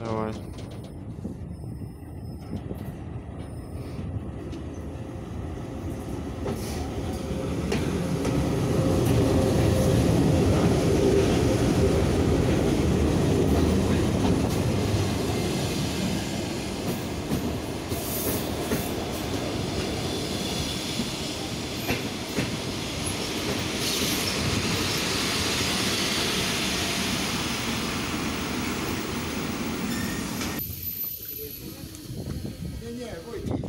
Давай. circuito.